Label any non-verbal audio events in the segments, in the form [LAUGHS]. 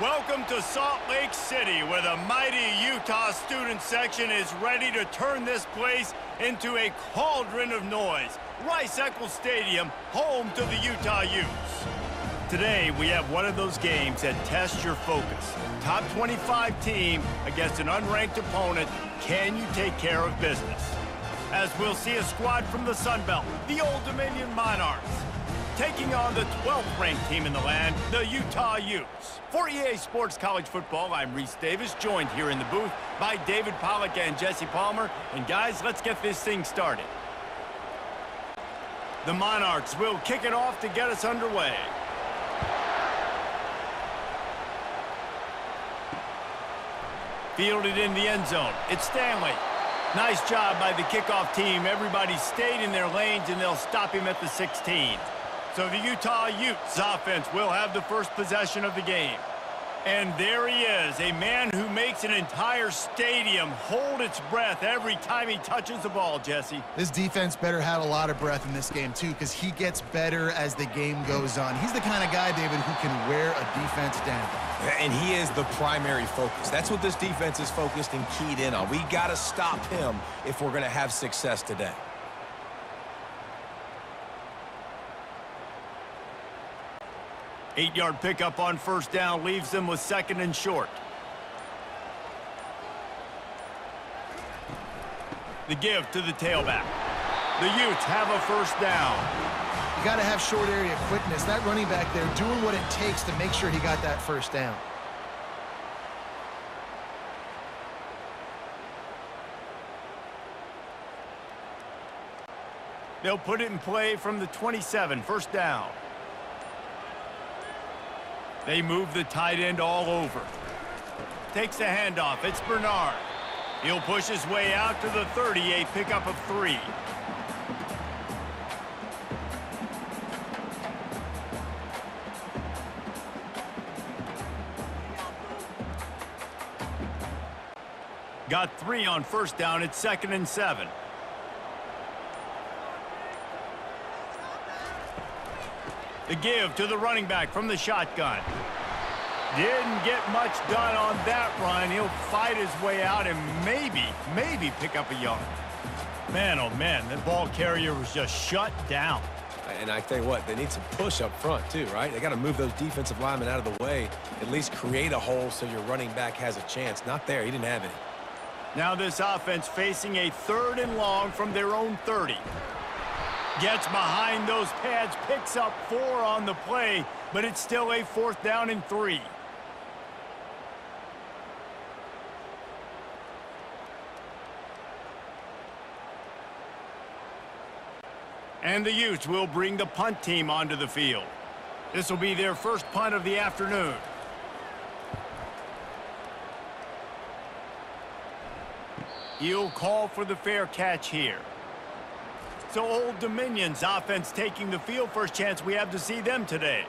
Welcome to Salt Lake City, where the mighty Utah student section is ready to turn this place into a cauldron of noise. Rice-Eccles Stadium, home to the Utah Utes. Today, we have one of those games that tests your focus. Top 25 team against an unranked opponent. Can you take care of business? As we'll see a squad from the Sun Belt, the Old Dominion Monarchs, taking on the 12th ranked team in the land, the Utah Utes. For EA Sports College Football, I'm Reese Davis, joined here in the booth by David Pollack and Jesse Palmer. And guys, let's get this thing started. The Monarchs will kick it off to get us underway. Fielded in the end zone. It's Stanley. Nice job by the kickoff team. Everybody stayed in their lanes, and they'll stop him at the 16. So the Utah Utes offense will have the first possession of the game. And there he is, a man who makes an entire stadium hold its breath every time he touches the ball, Jesse. This defense better have a lot of breath in this game, too, because he gets better as the game goes on. He's the kind of guy, David, who can wear a defense down. And he is the primary focus. That's what this defense is focused and keyed in on. We got to stop him if we're going to have success today. Eight-yard pickup on first down leaves them with second and short. The give to the tailback. The Utes have a first down. You got to have short area quickness. That running back there doing what it takes to make sure he got that first down. They'll put it in play from the 27, first down. They move the tight end all over. Takes the handoff. It's Bernard. He'll push his way out to the 30, a pickup of three. Got three on first down. It's second and seven. The give to the running back from the shotgun. Didn't get much done on that run. He'll fight his way out and maybe, maybe pick up a yard. Man, oh man, that ball carrier was just shut down. And I tell you what, they need some push up front too, right? They got to move those defensive linemen out of the way, at least create a hole so your running back has a chance. Not there. He didn't have any. Now this offense facing a third and long from their own 30. Gets behind those pads, picks up four on the play, but it's still a fourth down and three. And the Utes will bring the punt team onto the field. This will be their first punt of the afternoon. He'll call for the fair catch here. So Old Dominion's offense taking the field. First chance we have to see them today.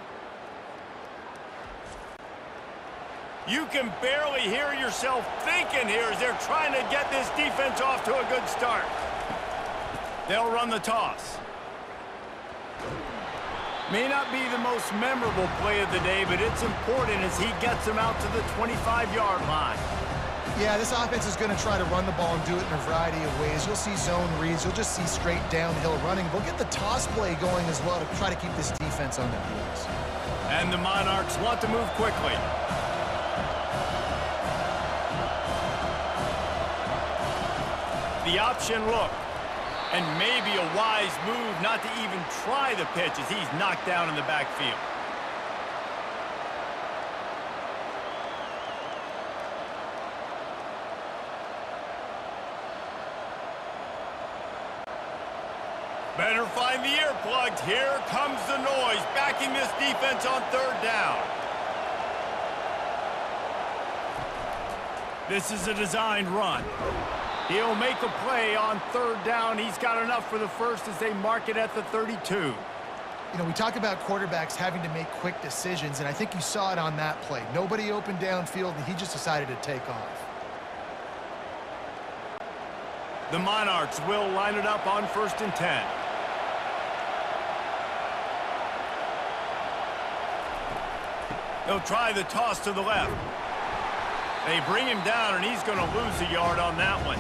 You can barely hear yourself thinking here as they're trying to get this defense off to a good start. They'll run the toss. May not be the most memorable play of the day, but it's important as he gets them out to the 25-yard line. Yeah, this offense is going to try to run the ball and do it in a variety of ways. You'll see zone reads. You'll just see straight downhill running. We'll get the toss play going as well to try to keep this defense on their heels. And the Monarchs want to move quickly. The option look. And maybe a wise move not to even try the pitch as he's knocked down in the backfield. Better find the earplugs. Here comes the noise, backing this defense on third down. This is a designed run. He'll make a play on third down. He's got enough for the first as they mark it at the 32. You know, we talk about quarterbacks having to make quick decisions, and I think you saw it on that play. Nobody open downfield, and he just decided to take off. The Monarchs will line it up on first and 10. They'll try the toss to the left. They bring him down, and he's going to lose a yard on that one.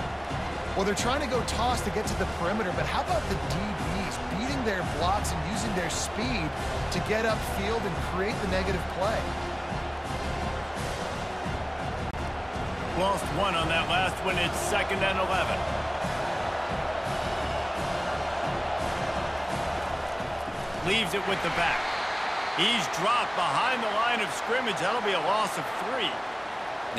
Well, they're trying to go toss to get to the perimeter, but how about the DBs beating their blocks and using their speed to get upfield and create the negative play? Lost one on that last one. It's second and 11. Leaves it with the back. He's dropped behind the line of scrimmage. That'll be a loss of three.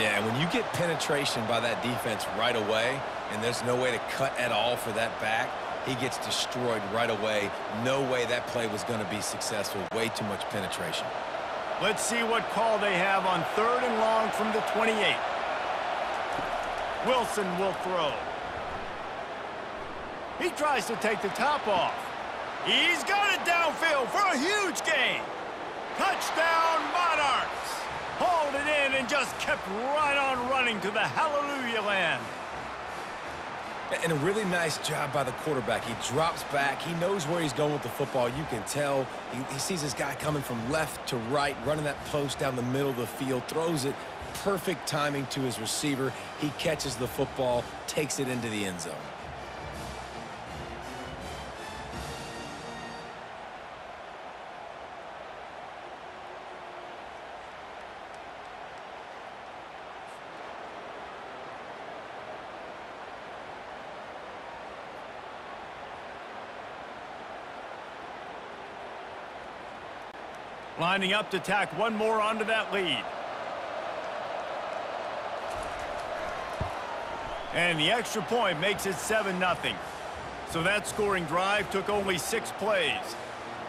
Yeah, when you get penetration by that defense right away, and there's no way to cut at all for that back, he gets destroyed right away. No way that play was going to be successful. Way too much penetration. Let's see what call they have on third and long from the 28. Wilson will throw. He tries to take the top off. He's got it downfield for a huge gain. Touchdown, Monarchs. Hauled it in and just kept right on running to the hallelujah land. And a really nice job by the quarterback. He drops back. He knows where he's going with the football. You can tell. He, he, sees this guy coming from left to right, running that post down the middle of the field, throws it. Perfect timing to his receiver. He catches the football, takes it into the end zone. Lining up to tack one more onto that lead. And the extra point makes it 7-0. So that scoring drive took only six plays.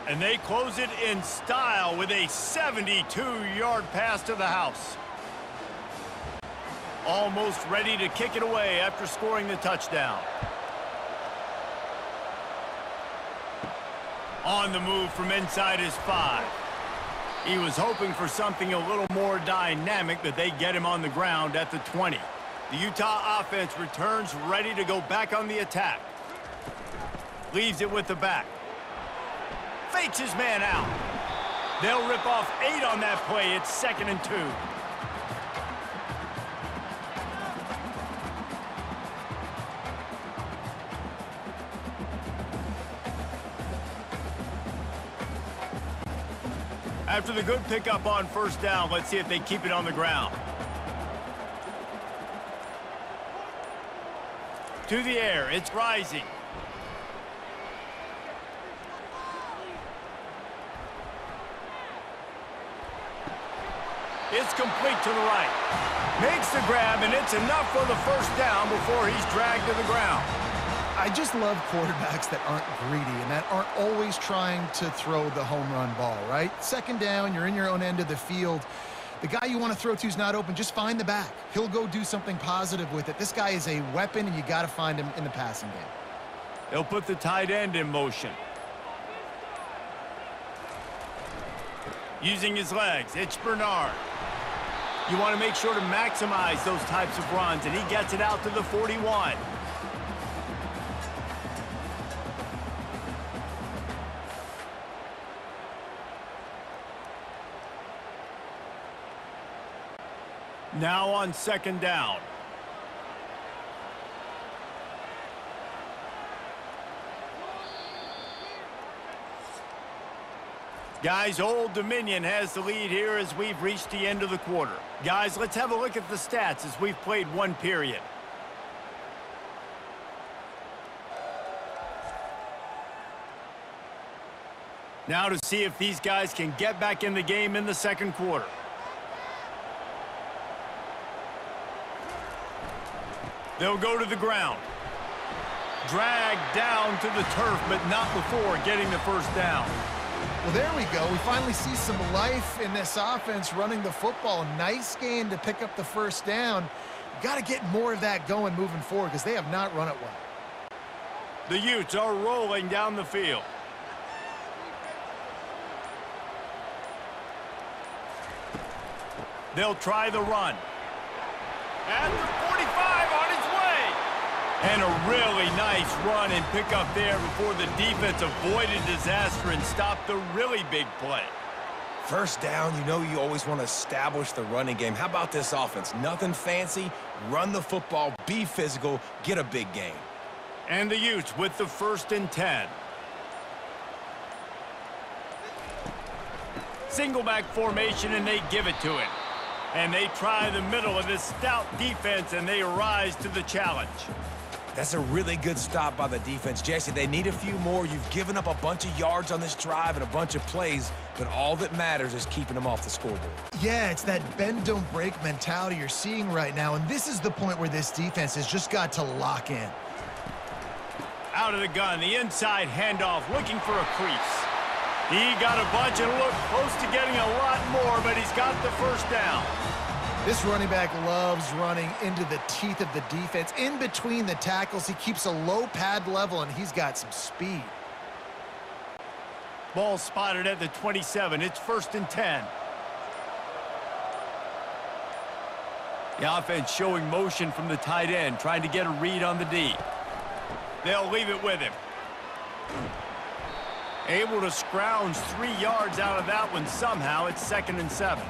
And they close it in style with a 72-yard pass to the house. Almost ready to kick it away after scoring the touchdown. On the move from inside his five. He was hoping for something a little more dynamic that they get him on the ground at the 20. The Utah offense returns ready to go back on the attack. Leaves it with the back. Fakes his man out. They'll rip off eight on that play. It's second and two. After the good pickup on first down, let's see if they keep it on the ground. To the air, it's rising. It's complete to the right. Makes the grab, and it's enough for the first down before he's dragged to the ground. I just love quarterbacks that aren't greedy and that aren't always trying to throw the home run ball, right? Second down, you're in your own end of the field. The guy you want to throw to is not open. Just find the back. He'll go do something positive with it. This guy is a weapon, and you got to find him in the passing game. They'll put the tight end in motion. Using his legs, it's Bernard. You want to make sure to maximize those types of runs, and he gets it out to the 41. Now on second down. Guys, Old Dominion has the lead here as we've reached the end of the quarter. Guys, let's have a look at the stats as we've played one period. Now to see if these guys can get back in the game in the second quarter. They'll go to the ground. Dragged down to the turf, but not before getting the first down. Well, there we go. We finally see some life in this offense running the football. Nice gain to pick up the first down. Got to get more of that going moving forward because they have not run it well. The Utes are rolling down the field. They'll try the run. At the 45 on its way. And a really nice run and pick up there before the defense avoided disaster and stopped the really big play. First down, you know you always want to establish the running game. How about this offense? Nothing fancy. Run the football, be physical, get a big game. And the Utes with the first and 10. Single back formation, and they give it to him. And they try the middle of this stout defense, and they rise to the challenge. That's a really good stop by the defense. Jesse, they need a few more. You've given up a bunch of yards on this drive and a bunch of plays, but all that matters is keeping them off the scoreboard. Yeah, it's that bend, don't break mentality you're seeing right now, and this is the point where this defense has just got to lock in. Out of the gun, the inside handoff, looking for a crease. He got a bunch and looked close to getting a lot more, but he's got the first down. This running back loves running into the teeth of the defense. In between the tackles, he keeps a low pad level, and he's got some speed. Ball spotted at the 27. It's first and 10. The offense showing motion from the tight end, trying to get a read on the D. They'll leave it with him. Able to scrounge three yards out of that one somehow. It's second and seven.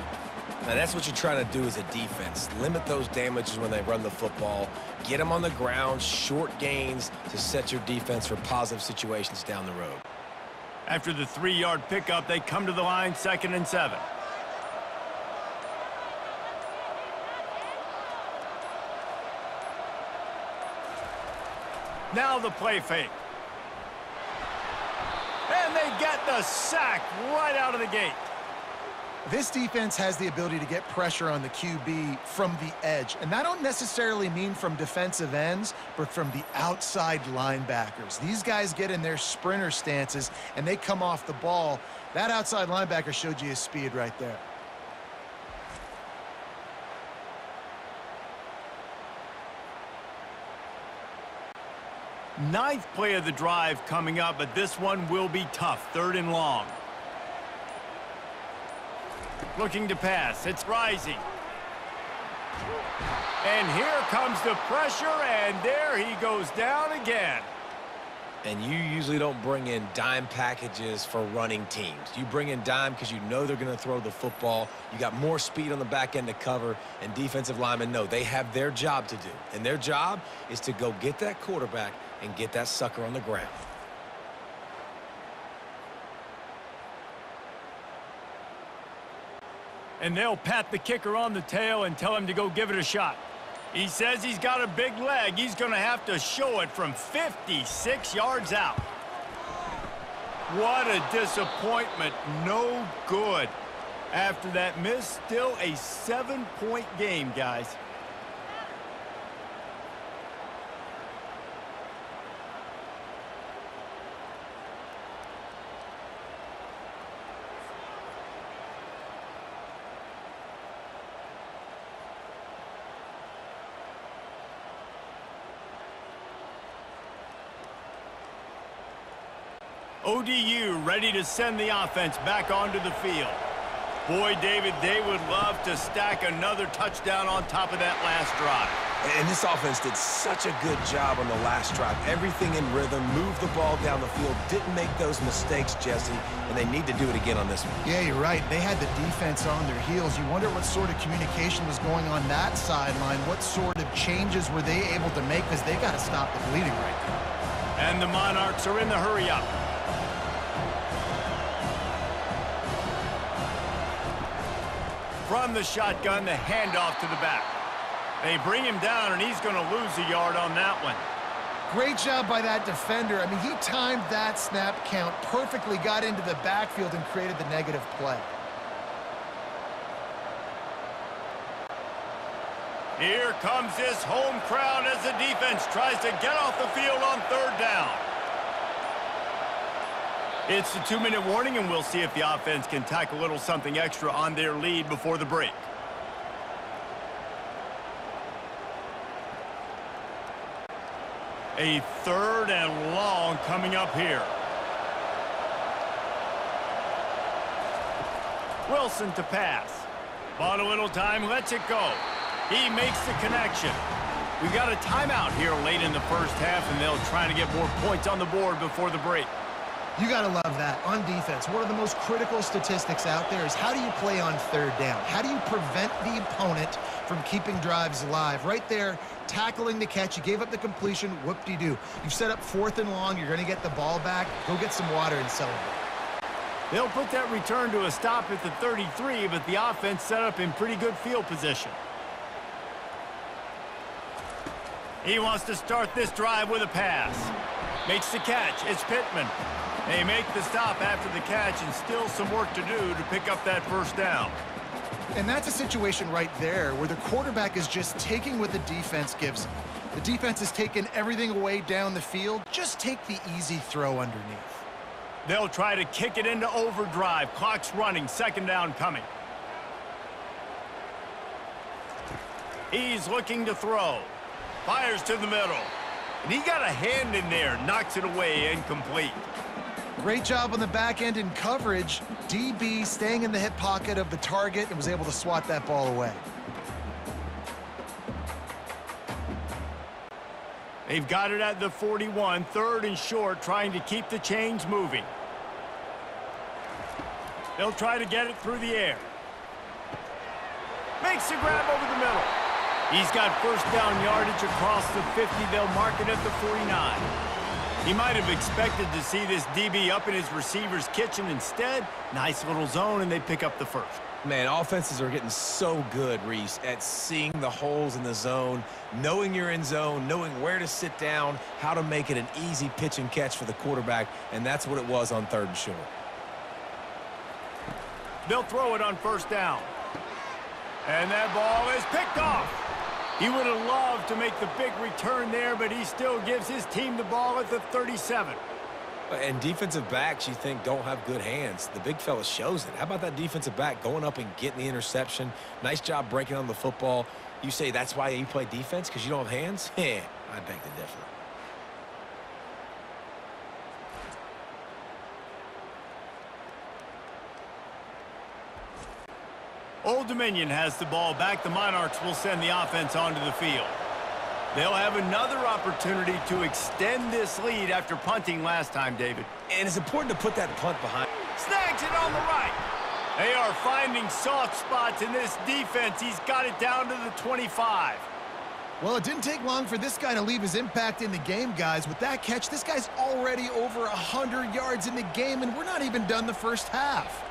Now, that's what you're trying to do as a defense. Limit those damages when they run the football. Get them on the ground, short gains to set your defense for positive situations down the road. After the three-yard pickup, they come to the line second and seven. Now the play fake. And they get the sack right out of the gate. This defense has the ability to get pressure on the QB from the edge. And that don't necessarily mean from defensive ends, but from the outside linebackers. These guys get in their sprinter stances, and they come off the ball. That outside linebacker showed you his speed right there. Ninth play of the drive coming up, but this one will be tough. Third and long. Looking to pass. It's rising. And here comes the pressure, and there he goes down again. And you usually don't bring in dime packages for running teams. You bring in dime because you know they're going to throw the football. You got more speed on the back end to cover, and defensive linemen know they have their job to do. And their job is to go get that quarterback and get that sucker on the ground. And they'll pat the kicker on the tail and tell him to go give it a shot. He says he's got a big leg. He's going to have to show it from 56 yards out. What a disappointment. No good. After that miss, still a seven-point game, guys. ODU ready to send the offense back onto the field. Boy, David, they would love to stack another touchdown on top of that last drive. And this offense did such a good job on the last drive. Everything in rhythm, moved the ball down the field, didn't make those mistakes, Jesse, and they need to do it again on this one. Yeah, you're right. They had the defense on their heels. You wonder what sort of communication was going on that sideline. What sort of changes were they able to make because they got to stop the bleeding right now. And the Monarchs are in the hurry-up. From the shotgun, the handoff to the back. They bring him down, and he's going to lose a yard on that one. Great job by that defender. I mean, he timed that snap count perfectly, got into the backfield, and created the negative play. Here comes this home crowd as the defense tries to get off the field on third down. It's the two-minute warning, and we'll see if the offense can tack a little something extra on their lead before the break. A third and long coming up here. Wilson to pass. Bought a little time, lets it go. He makes the connection. We've got a timeout here late in the first half, and they'll try to get more points on the board before the break. You got to love that. On defense, one of the most critical statistics out there is how do you play on third down? How do you prevent the opponent from keeping drives alive? Right there, tackling the catch. You gave up the completion. Whoop-de-doo. You've set up fourth and long. You're going to get the ball back. Go get some water and celebrate. They'll put that return to a stop at the 33, but the offense set up in pretty good field position. He wants to start this drive with a pass. Makes the catch. It's Pittman. They make the stop after the catch and still some work to do to pick up that first down. And that's a situation right there where the quarterback is just taking what the defense gives him. The defense has taken everything away down the field. Just take the easy throw underneath. They'll try to kick it into overdrive. Clock's running. Second down coming. He's looking to throw. Fires to the middle. And he got a hand in there. Knocks it away. Incomplete. Great job on the back end in coverage. DB staying in the hip pocket of the target and was able to swat that ball away. They've got it at the 41, third and short, trying to keep the chains moving. They'll try to get it through the air. Makes the grab over the middle. He's got first down yardage across the 50. They'll mark it at the 49. He might have expected to see this DB up in his receiver's kitchen. Instead, nice little zone, and they pick up the first. Man, offenses are getting so good, Reese, at seeing the holes in the zone, knowing you're in zone, knowing where to sit down, how to make it an easy pitch and catch for the quarterback, and that's what it was on third and short. They'll throw it on first down. And that ball is picked off. He would have loved to make the big return there, but he still gives his team the ball at the 37. And defensive backs, you think, don't have good hands. The big fella shows it. How about that defensive back going up and getting the interception? Nice job breaking on the football. You say that's why you play defense, because you don't have hands? [LAUGHS] Yeah, I beg to differ. Old Dominion has the ball back. The Monarchs will send the offense onto the field. They'll have another opportunity to extend this lead after punting last time, David. And it's important to put that punt behind. Snags it on the right. They are finding soft spots in this defense. He's got it down to the 25. Well, it didn't take long for this guy to leave his impact in the game, guys. With that catch, this guy's already over 100 yards in the game, and we're not even done the first half.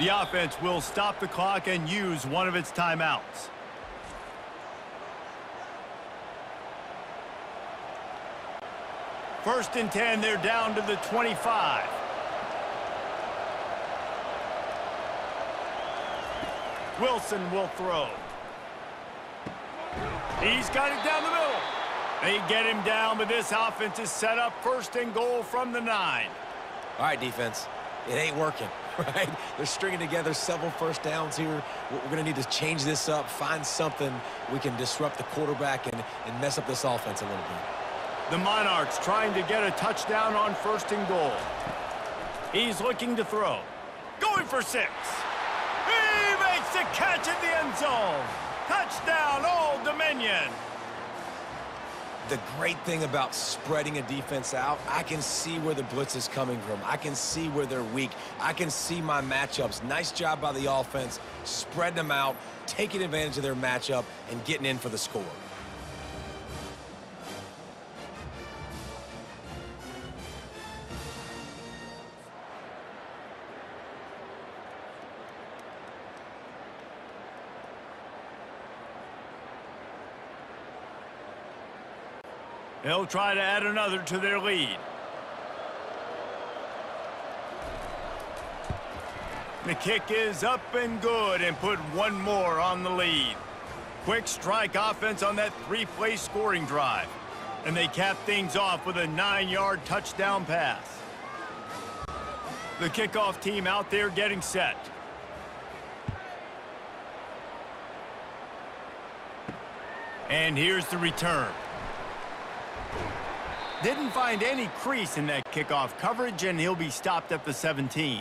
The offense will stop the clock and use one of its timeouts. First and 10, they're down to the 25. Wilson will throw. He's got it down the middle. They get him down, but this offense is set up first and goal from the nine. All right, defense. It ain't working, right? They're stringing together several first downs here. We're going to need to change this up, find something we can disrupt the quarterback and, and mess up this offense a little bit. The Monarchs trying to get a touchdown on first and goal. He's looking to throw. Going for six. He makes the catch in the end zone. Touchdown, Old Dominion. The great thing about spreading a defense out, I can see where the blitz is coming from. I can see where they're weak. I can see my matchups. Nice job by the offense, spreading them out, taking advantage of their matchup, and getting in for the score. They'll try to add another to their lead. The kick is up and good and put one more on the lead. Quick strike offense on that three-play scoring drive. And they cap things off with a nine-yard touchdown pass. The kickoff team out there getting set. And here's the return. Didn't find any crease in that kickoff coverage, and he'll be stopped at the 17.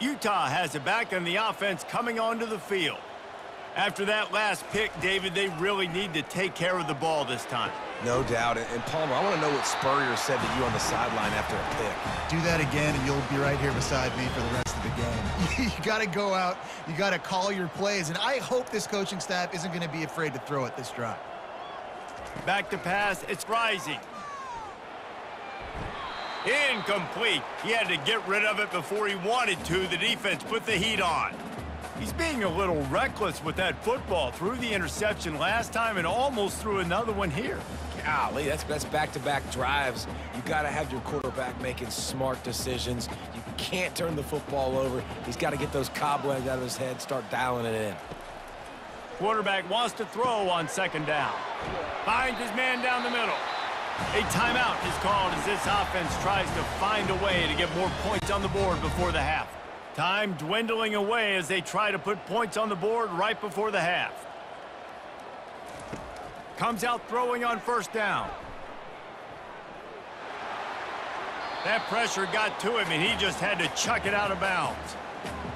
Utah has it back, and the offense coming onto the field. After that last pick, David, they really need to take care of the ball this time. No doubt. And, Palmer, I want to know what Spurrier said to you on the sideline after a pick. Do that again, and you'll be right here beside me for the rest of the game. [LAUGHS] you got to go out. You got to call your plays. And I hope this coaching staff isn't going to be afraid to throw it this drive. Back to pass. It's rising. Incomplete. He had to get rid of it before he wanted to. The defense put the heat on. He's being a little reckless with that football. Threw the interception last time and almost threw another one here. Golly, that's that's back-to-back -back drives. You got to have your quarterback making smart decisions. You can't turn the football over. He's got to get those cobwebs out of his head, start dialing it in. Quarterback wants to throw on second down. Finds his man down the middle. A timeout is called as this offense tries to find a way to get more points on the board before the half. Time dwindling away as they try to put points on the board right before the half. Comes out throwing on first down. That pressure got to him, and he just had to chuck it out of bounds.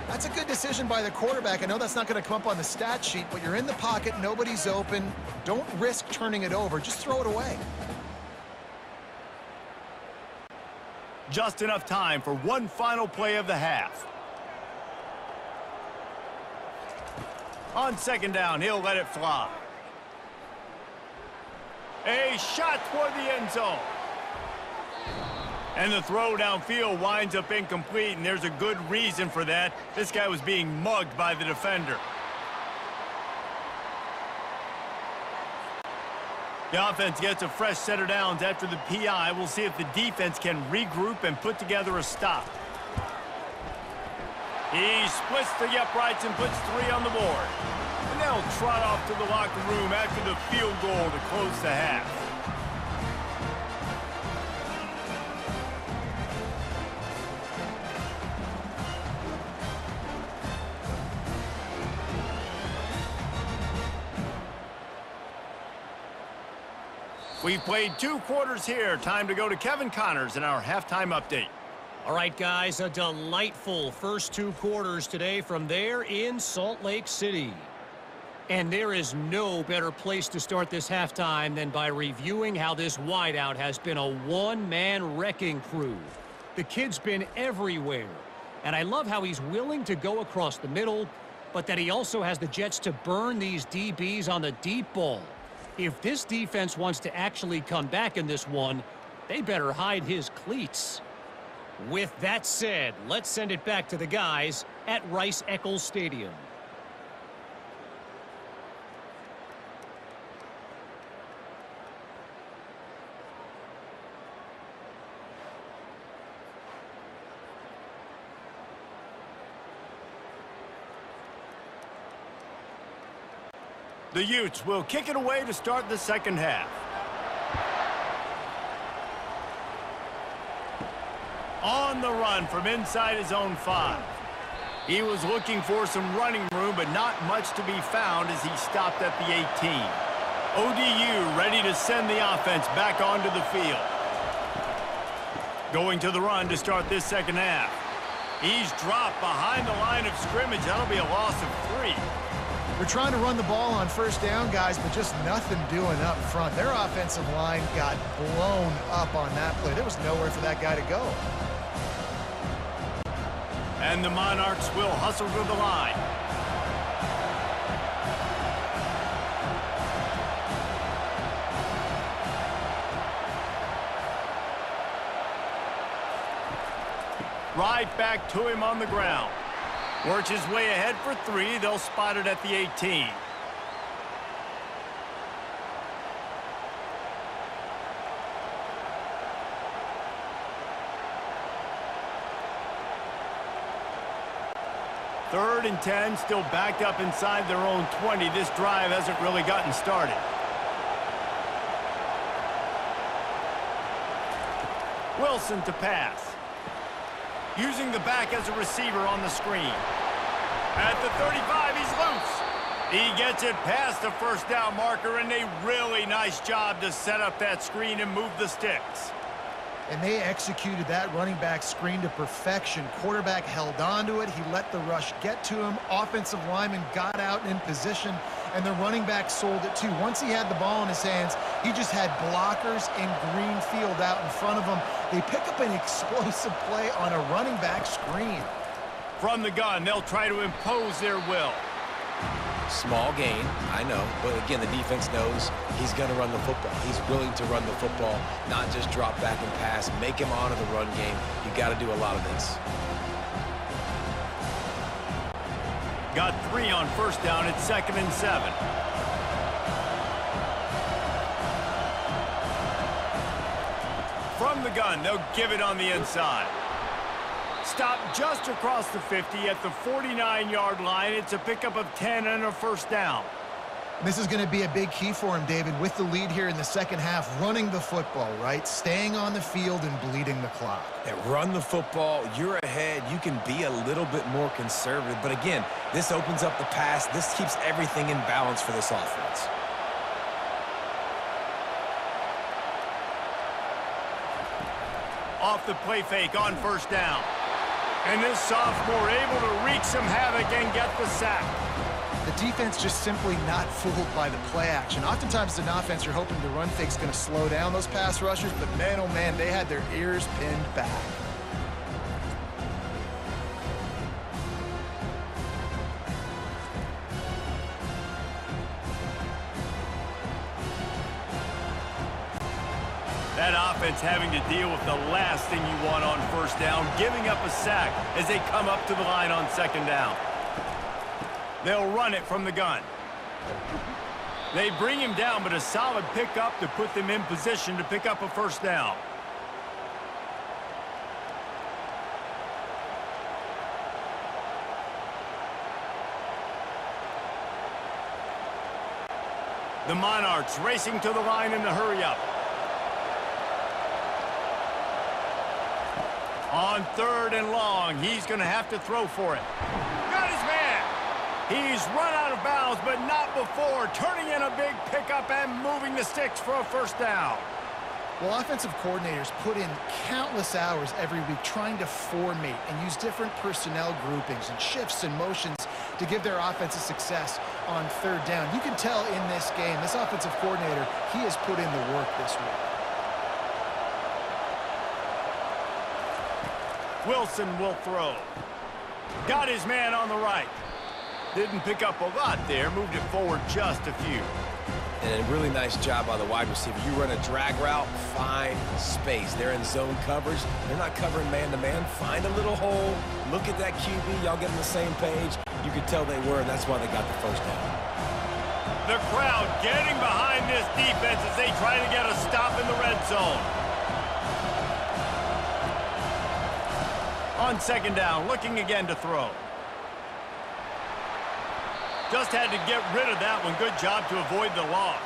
That's a good decision by the quarterback. I know that's not going to come up on the stat sheet, but you're in the pocket, nobody's open. Don't risk turning it over. Just throw it away. Just enough time for one final play of the half. On second down, he'll let it fly. A shot toward the end zone. And the throw downfield winds up incomplete, and there's a good reason for that. This guy was being mugged by the defender. The offense gets a fresh set of downs after the PI. We'll see if the defense can regroup and put together a stop. He splits the uprights and puts three on the board. And they'll trot off to the locker room after the field goal to close the half. We've played two quarters here. Time to go to Kevin Connors in our halftime update. All right, guys, a delightful first two quarters today from there in Salt Lake City. And there is no better place to start this halftime than by reviewing how this wideout has been a one-man wrecking crew. The kid's been everywhere. And I love how he's willing to go across the middle, but that he also has the Jets to burn these DBs on the deep ball. If this defense wants to actually come back in this one, they better hide his cleats. With that said, let's send it back to the guys at Rice-Eccles Stadium. The Utes will kick it away to start the second half. on the run from inside his own five. He was looking for some running room, but not much to be found as he stopped at the 18. ODU ready to send the offense back onto the field. Going to the run to start this second half. He's dropped behind the line of scrimmage. That'll be a loss of three. They're trying to run the ball on first down, guys, but just nothing doing up front. Their offensive line got blown up on that play. There was nowhere for that guy to go. And the Monarchs will hustle to the line. Right back to him on the ground. Works his way ahead for three. They'll spot it at the 18. Third and 10, still backed up inside their own 20. This drive hasn't really gotten started. Wilson to pass. Using the back as a receiver on the screen. At the 35, he's loose. He gets it past the first down marker, and a really nice job to set up that screen and move the sticks. and they executed that running back screen to perfection. Quarterback held on to it. He let the rush get to him. Offensive lineman got out in position, and the running back sold it too. Once he had the ball in his hands, he just had blockers in green field out in front of him. They pick up an [LAUGHS] explosive play on a running back screen. From the gun, they'll try to impose their will. Small gain, I know, but again, the defense knows he's going to run the football. He's willing to run the football, not just drop back and pass, make him honor the run game. you got to do a lot of this. Got three on first down at second and seven. From the gun, they'll give it on the inside. Stop just across the 50 at the 49-yard line. It's a pickup of 10 and a first down. This is going to be a big key for him, David, with the lead here in the second half, running the football, right? Staying on the field and bleeding the clock. Yeah, run the football. You're ahead. You can be a little bit more conservative. But again, this opens up the pass. This keeps everything in balance for this offense. Off the play fake on first down. And this sophomore able to wreak some havoc and get the sack. The defense just simply not fooled by the play action. Oftentimes, an offense, you're hoping the run fake's going to slow down those pass rushers, but man, oh man, they had their ears pinned back. That offense having to deal with the last thing you want on first down, giving up a sack as they come up to the line on second down. They'll run it from the gun. They bring him down, but a solid pickup to put them in position to pick up a first down. The Monarchs racing to the line in the hurry-up. On third and long, he's going to have to throw for it. Got his man. He's run out of bounds, but not before. Turning in a big pickup and moving the sticks for a first down. Well, offensive coordinators put in countless hours every week trying to formate and use different personnel groupings and shifts and motions to give their offense a success on third down. You can tell in this game, this offensive coordinator, he has put in the work this week. Wilson will throw. Got his man on the right. Didn't pick up a lot there, moved it forward just a few. And a really nice job by the wide receiver. You run a drag route, find space. They're in zone coverage. They're not covering man-to-man. -man. Find a little hole. Look at that QB. Y'all get on the same page. You could tell they were, and that's why they got the first down. The crowd getting behind this defense as they try to get a stop in the red zone. On second down, looking again to throw. Just had to get rid of that one. Good job to avoid the loss.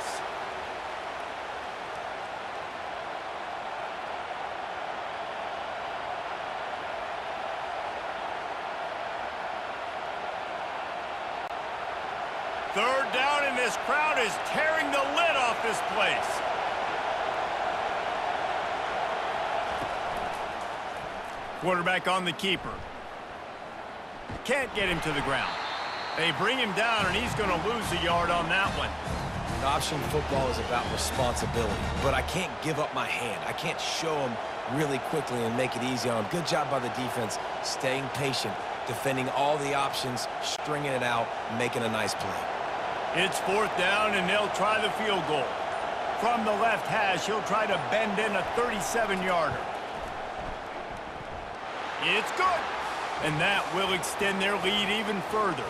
Third down, and this crowd is tearing the lid off this place. Quarterback on the keeper. Can't get him to the ground. They bring him down, and he's going to lose a yard on that one. Option football is about responsibility, but I can't give up my hand. I can't show him really quickly and make it easy on him. Good job by the defense, staying patient, defending all the options, stringing it out, making a nice play. It's fourth down, and they'll try the field goal. From the left hash, he'll try to bend in a 37-yarder. It's good. And that will extend their lead even further.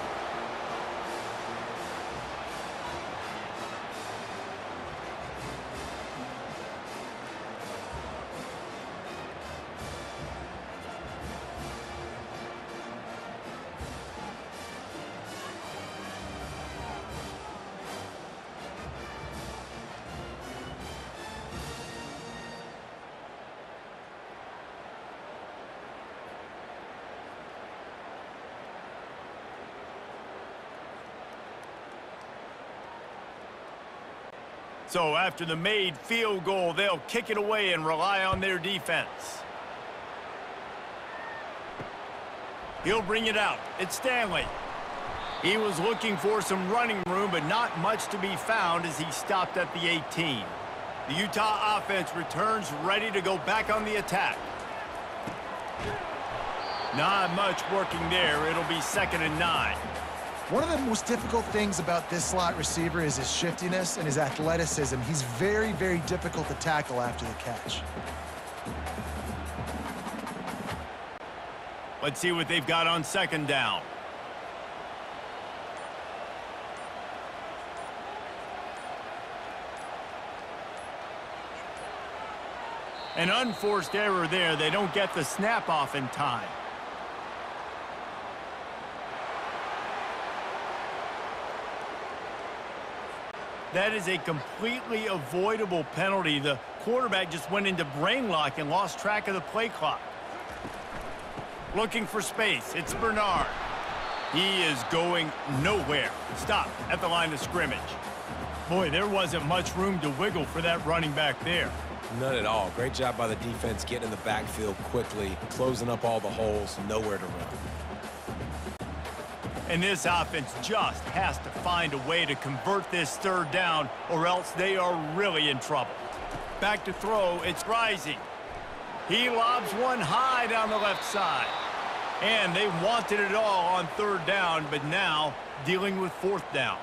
So after the made field goal, they'll kick it away and rely on their defense. He'll bring it out. It's Stanley. He was looking for some running room, but not much to be found as he stopped at the 18. The Utah offense returns ready to go back on the attack. Not much working there. It'll be second and nine. One of the most difficult things about this slot receiver is his shiftiness and his athleticism. He's very, very difficult to tackle after the catch. Let's see what they've got on second down. An unforced error there. They don't get the snap off in time. That is a completely avoidable penalty. The quarterback just went into brain lock and lost track of the play clock. Looking for space. It's Bernard. He is going nowhere. Stop at the line of scrimmage. Boy, there wasn't much room to wiggle for that running back there. None at all. Great job by the defense getting in the backfield quickly, closing up all the holes, nowhere to run. And this offense just has to find a way to convert this third down or else they are really in trouble. Back to throw, it's Rising. He lobs one high down the left side. And they wanted it all on third down, but now dealing with fourth down.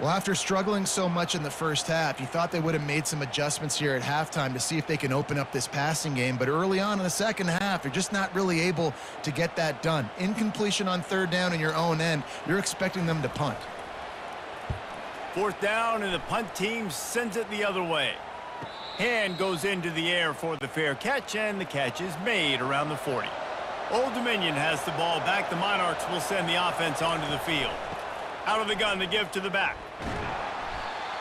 Well, after struggling so much in the first half, you thought they would have made some adjustments here at halftime to see if they can open up this passing game. But early on in the second half, they're just not really able to get that done. Incompletion on third down in your own end, you're expecting them to punt. Fourth down, and the punt team sends it the other way. Hand goes into the air for the fair catch, and the catch is made around the 40. Old Dominion has the ball back. The Monarchs will send the offense onto the field. Out of the gun to give to the back.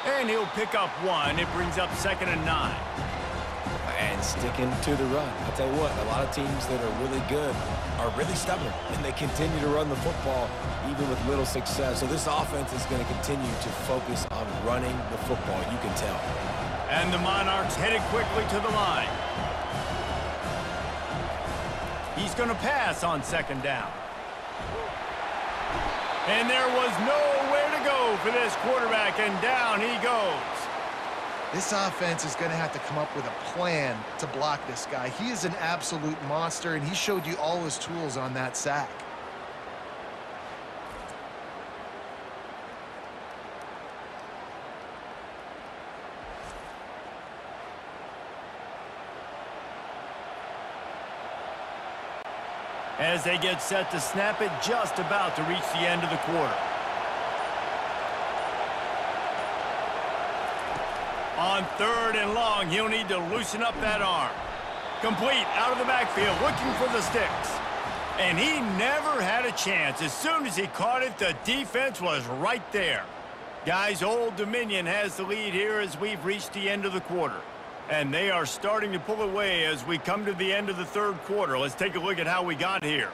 And he'll pick up one. It brings up second and nine. And sticking to the run. I'll tell you what, a lot of teams that are really good are really stubborn, and they continue to run the football even with little success. So this offense is going to continue to focus on running the football, you can tell. And the Monarchs headed quickly to the line. He's going to pass on second down. And there was nowhere to go for this quarterback, and down he goes. This offense is going to have to come up with a plan to block this guy. He is an absolute monster, and he showed you all his tools on that sack. As they get set to snap it just about to reach the end of the quarter. On third and long, he'll need to loosen up that arm. Complete out of the backfield, looking for the sticks. And he never had a chance. As soon as he caught it, the defense was right there. Guys, Old Dominion has the lead here as we've reached the end of the quarter. And they are starting to pull away as we come to the end of the third quarter. Let's take a look at how we got here.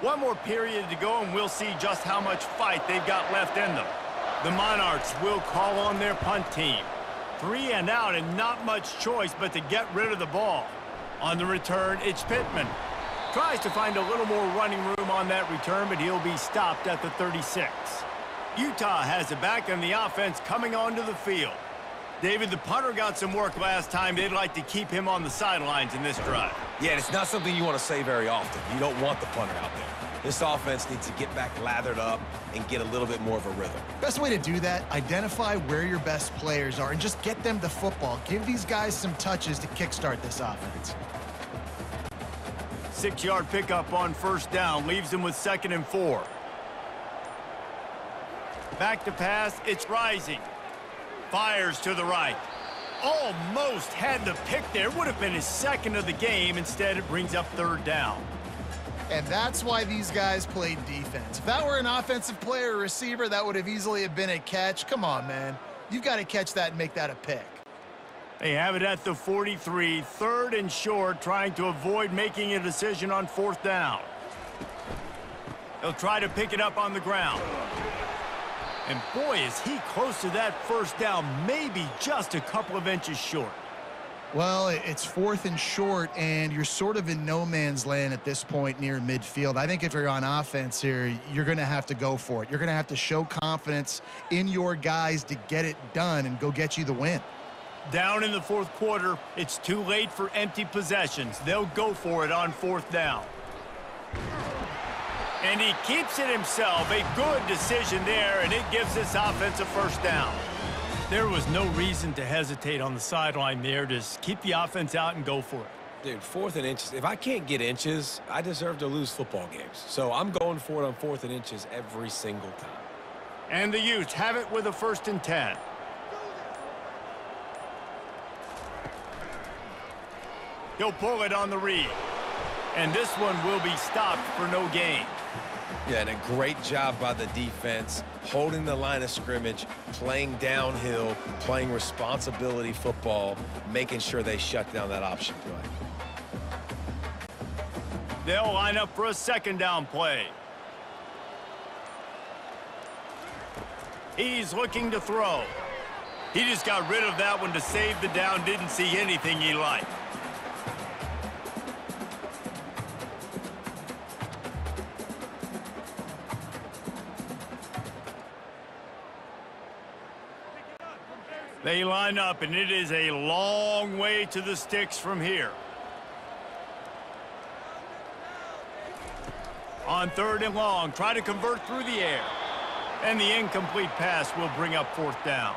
One more period to go, and we'll see just how much fight they've got left in them. The Monarchs will call on their punt team. Three and out, and not much choice but to get rid of the ball. On the return, it's Pittman. Tries to find a little more running room on that return, but he'll be stopped at the 36. Utah has it back, and the offense coming onto the field. David, the punter got some work last time. They'd like to keep him on the sidelines in this drive. Yeah, and it's not something you want to say very often. You don't want the punter out there. This offense needs to get back lathered up and get a little bit more of a rhythm. Best way to do that, identify where your best players are and just get them the football. Give these guys some touches to kickstart this offense. Six-yard pickup on first down leaves them with second and four. Back to pass, it's Rising. Fires to the right. Almost had the pick there. Would have been his second of the game. Instead, it brings up third down. And that's why these guys played defense. If that were an offensive player or receiver, that would have easily have been a catch. Come on, man. You've got to catch that and make that a pick. They have it at the 43, third and short, trying to avoid making a decision on fourth down. They'll try to pick it up on the ground. And boy, is he close to that first down, maybe just a couple of inches short. Well, it's fourth and short, and you're sort of in no man's land at this point near midfield. I think if you're on offense here, you're going to have to go for it. You're going to have to show confidence in your guys to get it done and go get you the win. Down in the fourth quarter, it's too late for empty possessions. They'll go for it on fourth down. And he keeps it himself. A good decision there, and it gives this offense a first down. There was no reason to hesitate on the sideline there. Just keep the offense out and go for it. Dude, fourth and inches. If I can't get inches, I deserve to lose football games. So I'm going for it on fourth and inches every single time. And the Utes have it with a first and ten. He'll pull it on the read. And this one will be stopped for no gain. Yeah, and a great job by the defense, holding the line of scrimmage, playing downhill, playing responsibility football, making sure they shut down that option play. They'll line up for a second down play. He's looking to throw. He just got rid of that one to save the down, didn't see anything he liked. They line up, and it is a long way to the sticks from here. On third and long, try to convert through the air. And the incomplete pass will bring up fourth down.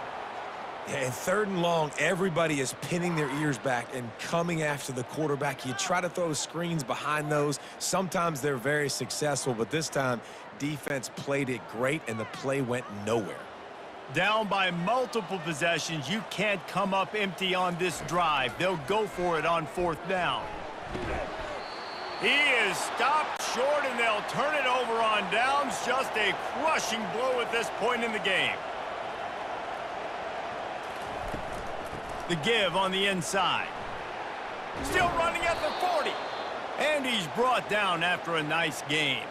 Yeah, and third and long, everybody is pinning their ears back and coming after the quarterback. You try to throw screens behind those. Sometimes they're very successful, but this time, defense played it great, and the play went nowhere. Down by multiple possessions, you can't come up empty on this drive. They'll go for it on fourth down. He is stopped short, and they'll turn it over on downs. Just a crushing blow at this point in the game. The give on the inside. Still running at the 40. And he's brought down after a nice game.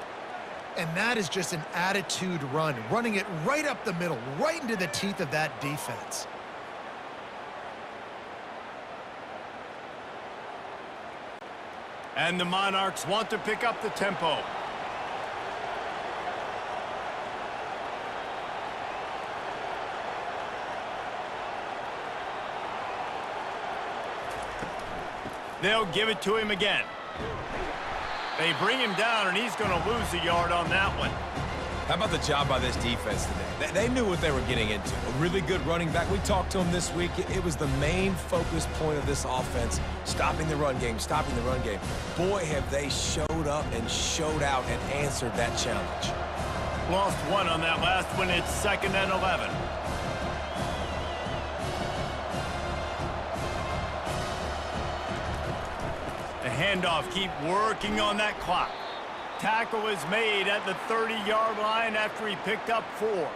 And that is just an attitude run, running it right up the middle, right into the teeth of that defense. And the Monarchs want to pick up the tempo. They'll give it to him again. They bring him down, and he's going to lose a yard on that one. How about the job by this defense today? They, knew what they were getting into. A really good running back. We talked to him this week. It, was the main focus point of this offense, stopping the run game, stopping the run game. Boy, have they showed up and showed out and answered that challenge. Lost one on that last one. It's second and 11. Handoff. Keep working on that clock. Tackle is made at the 30-yard line after he picked up four.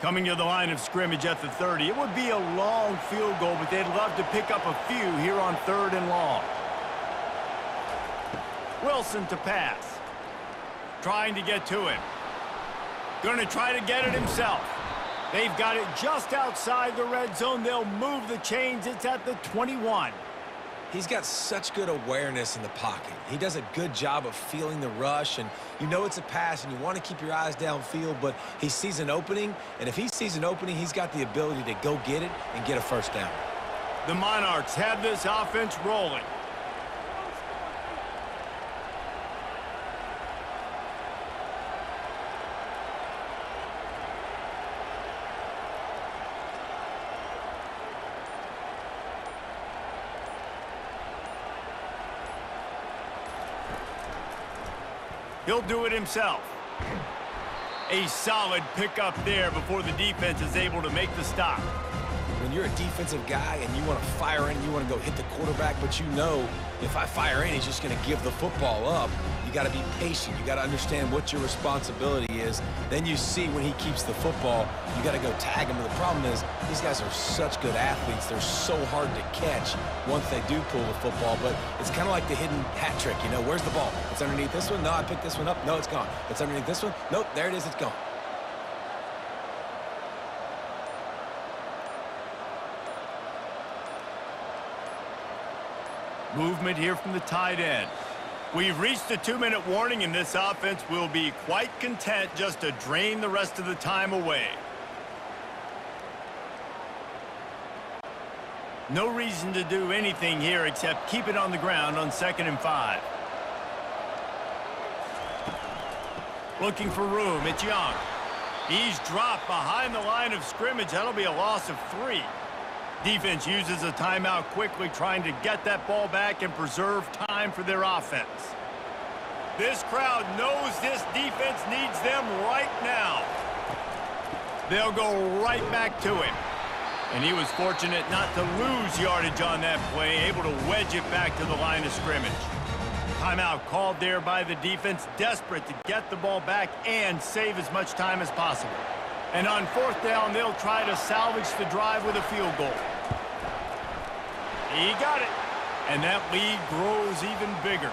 Coming to the line of scrimmage at the 30. It would be a long field goal, but they'd love to pick up a few here on third and long. Wilson to pass. Trying to get to him. Going to try to get it himself. They've got it just outside the red zone. They'll move the chains. It's at the 21. He's got such good awareness in the pocket. He does a good job of feeling the rush, and you know it's a pass, and you want to keep your eyes downfield, but he sees an opening, and if he sees an opening, he's got the ability to go get it and get a first down. The Monarchs have this offense rolling. He'll do it himself. A solid pickup there before the defense is able to make the stop. You're a defensive guy and you want to fire in, you want to go hit the quarterback, but you know if I fire in, he's just going to give the football up. You got to be patient. You got to understand what your responsibility is. Then you see when he keeps the football, you got to go tag him. But the problem is these guys are such good athletes. They're so hard to catch once they do pull the football. But it's kind of like the hidden hat trick. You know, where's the ball? It's underneath this one. No, I picked this one up. No, it's gone. It's underneath this one. Nope, there it is. It's gone. Movement here from the tight end. We've reached a two-minute warning, and this offense will be quite content just to drain the rest of the time away. No reason to do anything here except keep it on the ground on second and five. Looking for room. It's Young. He's dropped behind the line of scrimmage. That'll be a loss of three. Defense uses a timeout quickly, trying to get that ball back and preserve time for their offense. This crowd knows this defense needs them right now. They'll go right back to him. And he was fortunate not to lose yardage on that play, able to wedge it back to the line of scrimmage. Timeout called there by the defense, desperate to get the ball back and save as much time as possible. And on fourth down, they'll try to salvage the drive with a field goal. He got it. And that lead grows even bigger.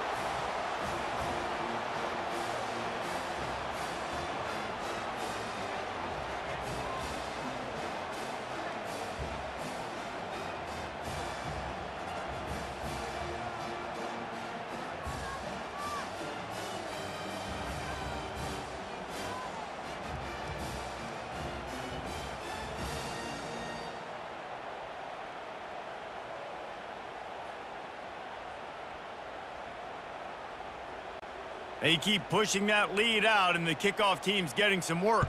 They keep pushing that lead out, and the kickoff team's getting some work.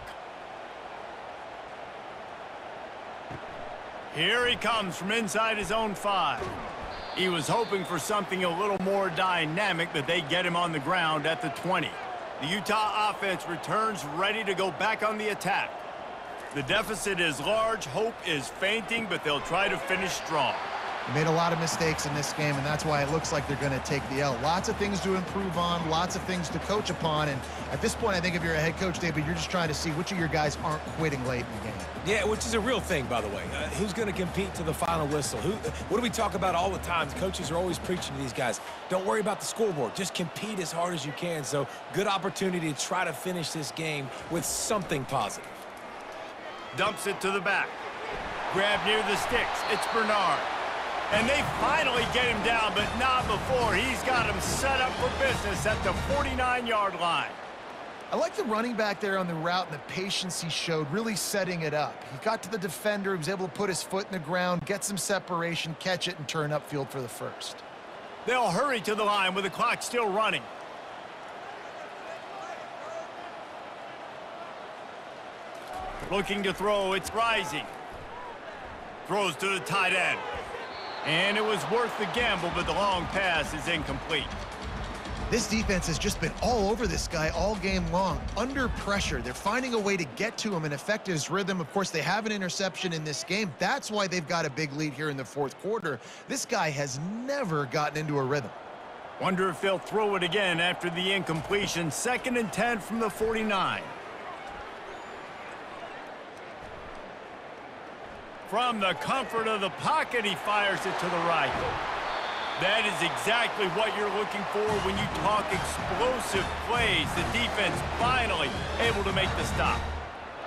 Here he comes from inside his own five. He was hoping for something a little more dynamic, but they get him on the ground at the 20. The Utah offense returns ready to go back on the attack. The deficit is large, hope is fainting, but they'll try to finish strong. They made a lot of mistakes in this game, and that's why it looks like they're going to take the L. Lots of things to improve on, lots of things to coach upon, and at this point, I think if you're a head coach, David, you're just trying to see which of your guys aren't quitting late in the game. Yeah, which is a real thing, by the way. Uh, who's going to compete to the final whistle? Who? What do we talk about all the time? Coaches are always preaching to these guys. Don't worry about the scoreboard. Just compete as hard as you can. So, good opportunity to try to finish this game with something positive. Dumps it to the back. Grab near the sticks. It's Bernard. And they finally get him down, but not before. He's got him set up for business at the 49-yard line. I like the running back there on the route and the patience he showed, really setting it up. He got to the defender, he was able to put his foot in the ground, get some separation, catch it, and turn upfield for the first. They'll hurry to the line with the clock still running. Looking to throw, it's rising. Throws to the tight end. And it was worth the gamble, but the long pass is incomplete. This defense has just been all over this guy all game long. Under pressure, they're finding a way to get to him and affect his rhythm. Of course, they have an interception in this game. That's why they've got a big lead here in the fourth quarter. This guy has never gotten into a rhythm. Wonder if they'll throw it again after the incompletion. Second and 10 from the 49. From the comfort of the pocket, he fires it to the right. That is exactly what you're looking for when you talk explosive plays. The defense finally able to make the stop.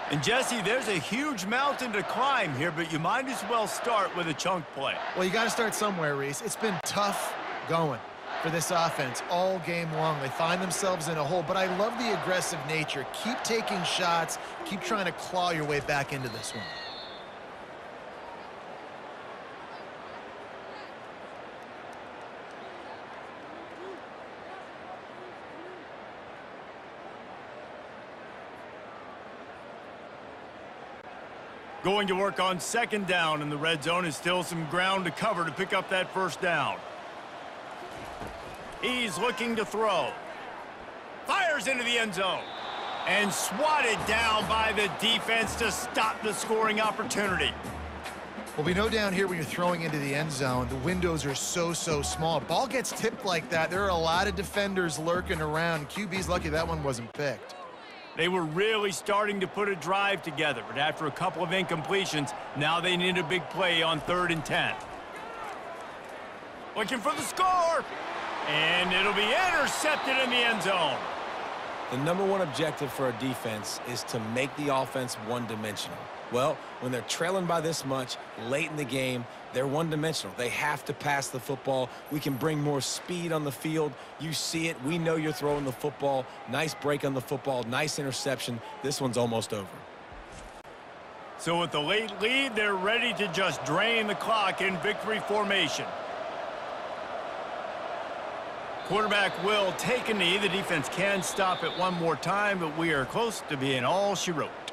And Jesse, there's a huge mountain to climb here, but you might as well start with a chunk play. Well, you got to start somewhere, Reese. It's been tough going for this offense all game long. They find themselves in a hole, but I love the aggressive nature. Keep taking shots. Keep trying to claw your way back into this one. Going to work on second down, and the red zone is still some ground to cover to pick up that first down. He's looking to throw. Fires into the end zone. And swatted down by the defense to stop the scoring opportunity. Well, we know down here when you're throwing into the end zone, the windows are so, so small. Ball gets tipped like that. There are a lot of defenders lurking around. QB's lucky that one wasn't picked. They were really starting to put a drive together, but after a couple of incompletions, now they need a big play on third and 10. Looking for the score, and it'll be intercepted in the end zone. The number one objective for a defense is to make the offense one-dimensional. Well, when they're trailing by this much late in the game, they're one-dimensional. They have to pass the football. We can bring more speed on the field. You see it. We know you're throwing the football. Nice break on the football. Nice interception. This one's almost over. So with the late lead, they're ready to just drain the clock in victory formation. Quarterback will take a knee. The defense can stop it one more time, but we are close to being all she wrote.